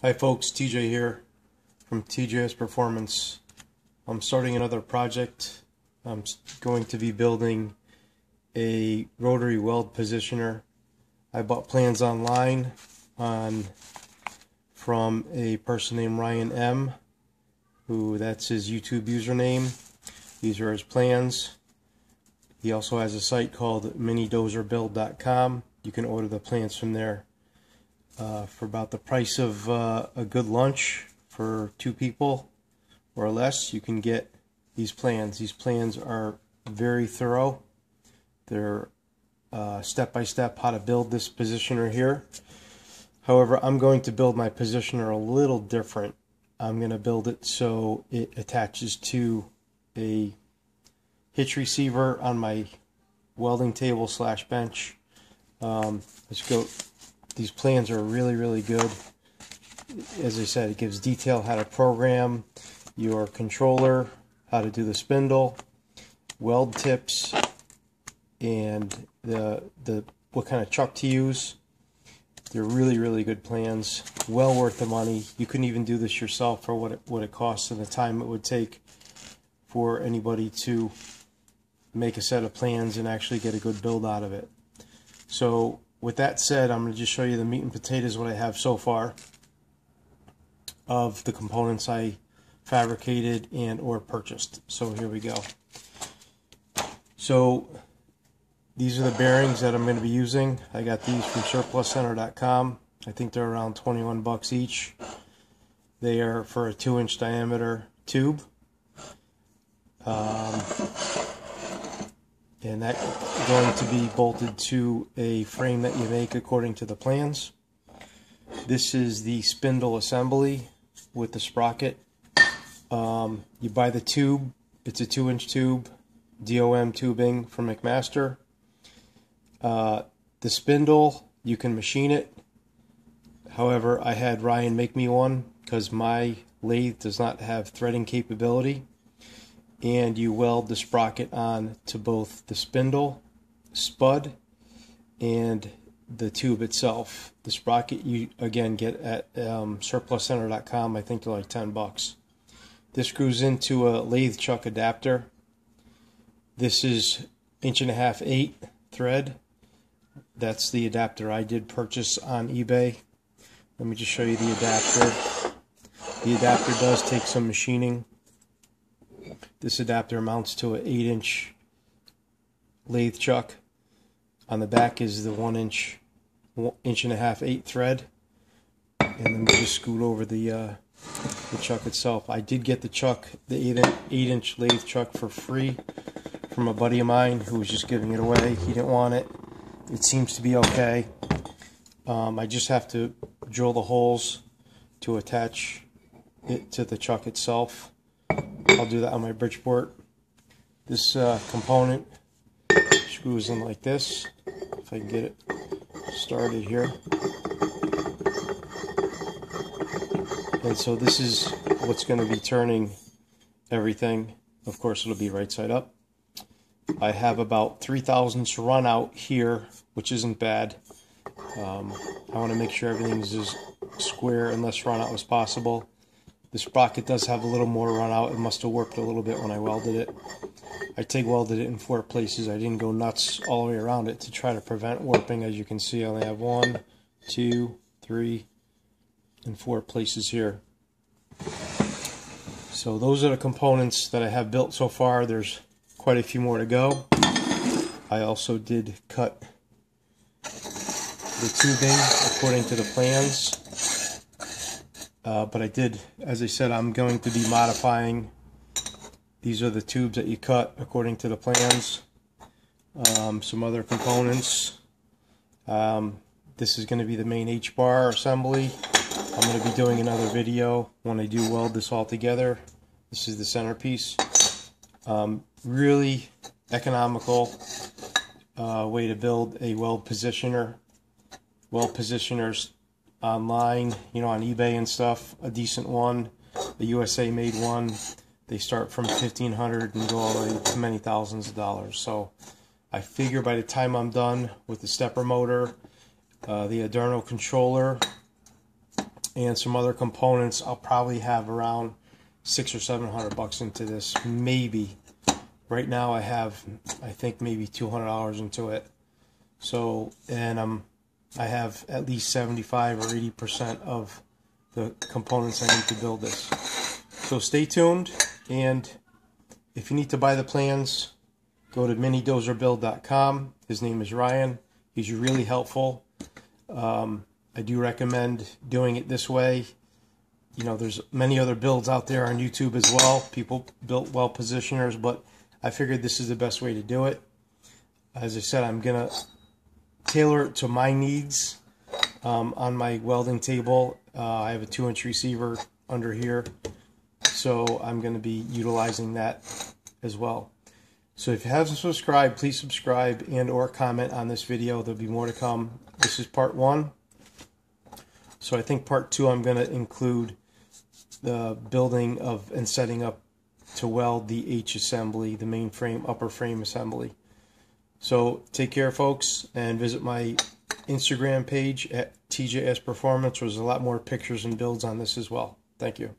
Hi folks, TJ here from TJS Performance. I'm starting another project. I'm going to be building a rotary weld positioner. I bought plans online on from a person named Ryan M, who that's his YouTube username. These are his plans. He also has a site called minidozerbuild.com. You can order the plans from there uh, for about the price of uh, a good lunch for two people or less. You can get these plans. These plans are very thorough. They're uh, step by step how to build this positioner here. However, I'm going to build my positioner a little different. I'm going to build it so it attaches to a hitch receiver on my welding table slash bench. Um, let's go. These plans are really, really good. As I said, it gives detail how to program your controller, how to do the spindle, weld tips, and the the what kind of chuck to use. They're really, really good plans. Well worth the money. You couldn't even do this yourself for what it, what it costs and the time it would take for anybody to make a set of plans and actually get a good build out of it. So with that said, I'm going to just show you the meat and potatoes what I have so far of the components I fabricated and or purchased. So here we go. So these are the bearings that I'm going to be using. I got these from surpluscenter.com. I think they're around 21 bucks each. They are for a 2 inch diameter tube. Um, and that's going to be bolted to a frame that you make according to the plans. This is the spindle assembly with the sprocket. Um, you buy the tube, it's a 2 inch tube, DOM tubing from McMaster. Uh, the spindle, you can machine it. However, I had Ryan make me one because my lathe does not have threading capability and you weld the sprocket on to both the spindle, spud, and the tube itself. The sprocket you again get at um, surpluscenter.com. I think they're like 10 bucks. This screws into a lathe chuck adapter. This is inch and a half eight thread. That's the adapter I did purchase on eBay. Let me just show you the adapter. The adapter does take some machining. This adapter mounts to an 8 inch lathe chuck. On the back is the 1 inch, one inch and a half 8 thread. And then we just scoot over the, uh, the chuck itself. I did get the chuck, the 8 inch, 8 inch lathe chuck for free from a buddy of mine who was just giving it away. He didn't want it. It seems to be okay. Um, I just have to drill the holes to attach it to the chuck itself. I'll do that on my Bridgeport. This uh, component screws in like this, if I can get it started here. And so this is what's going to be turning everything. Of course, it'll be right side up. I have about 3 thousandths run out here, which isn't bad. Um, I want to make sure everything's as square and less run out as possible. The sprocket does have a little more run out. It must have warped a little bit when I welded it. I TIG welded it in four places. I didn't go nuts all the way around it to try to prevent warping. As you can see, I only have one, two, three, and four places here. So those are the components that I have built so far. There's quite a few more to go. I also did cut the tubing according to the plans. Uh, but I did, as I said, I'm going to be modifying. These are the tubes that you cut according to the plans. Um, some other components. Um, this is going to be the main H-bar assembly. I'm going to be doing another video when I do weld this all together. This is the centerpiece. Um, really economical uh, way to build a weld positioner. Weld positioners online, you know, on eBay and stuff, a decent one, The USA made one. They start from 1500 and go all the way to many thousands of dollars. So I figure by the time I'm done with the stepper motor, uh, the Arduino controller, and some other components, I'll probably have around six or seven hundred bucks into this, maybe. Right now, I have, I think, maybe two hundred dollars into it. So, and um, I have at least seventy-five or eighty percent of the components I need to build this. So stay tuned, and if you need to buy the plans, go to minidozerbuild.com. His name is Ryan. He's really helpful. Um, I do recommend doing it this way. You know, there's many other builds out there on YouTube as well. People built weld positioners, but I figured this is the best way to do it. As I said, I'm going to tailor it to my needs um, on my welding table. Uh, I have a two inch receiver under here, so I'm going to be utilizing that as well. So if you haven't subscribed, please subscribe and or comment on this video. There'll be more to come. This is part one. So I think part two I'm going to include the building of and setting up to weld the H assembly, the main frame, upper frame assembly. So take care, folks, and visit my Instagram page at TJS Performance. There's a lot more pictures and builds on this as well. Thank you.